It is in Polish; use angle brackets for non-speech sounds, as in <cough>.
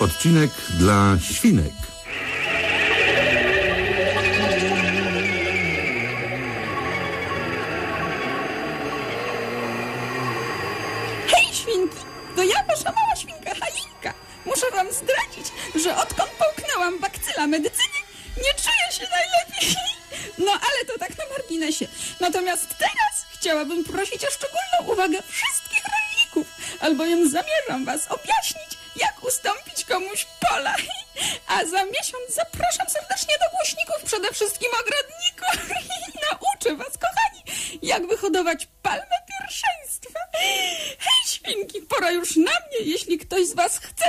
Odcinek dla świnek. Hej, świnki! To ja, wasza mała świnka Halinka. Muszę wam zdradzić, że odkąd połknęłam bakcyla medycyny, nie czuję się najlepiej. No ale to tak na marginesie. Natomiast teraz chciałabym prosić o szczególną uwagę wszystkich rolników, albowiem zamierzam was objaśnić, jak komuś pola. A za miesiąc zapraszam serdecznie do głośników, przede wszystkim ogrodników. <laughs> Nauczę was, kochani, jak wyhodować palmę pierwszeństwa. Hej, świnki, pora już na mnie, jeśli ktoś z was chce